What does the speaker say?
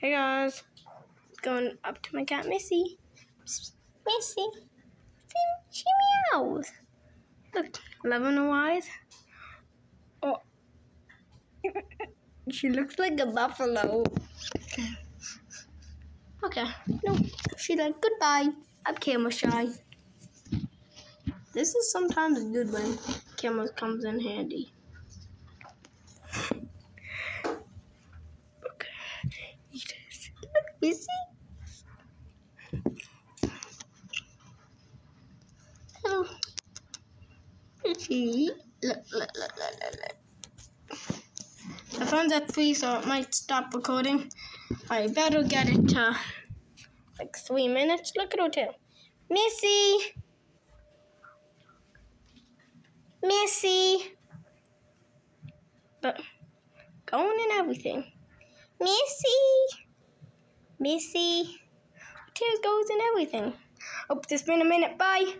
Hey guys, going up to my cat Missy. Missy, she, meows. Look, loving her eyes. Oh, she looks like a buffalo. Okay, no, she like goodbye. I'm camera shy. This is sometimes a good when cameras comes in handy. Okay, Missy. Hello. Missy. Look, look, look, look, look, look. My phone's at three, so it might stop recording. I better get it to like three minutes. Look at her tail. Missy! Missy! But going and everything. Missy! Missy! Tails goes and everything. Hope this been a minute. Bye.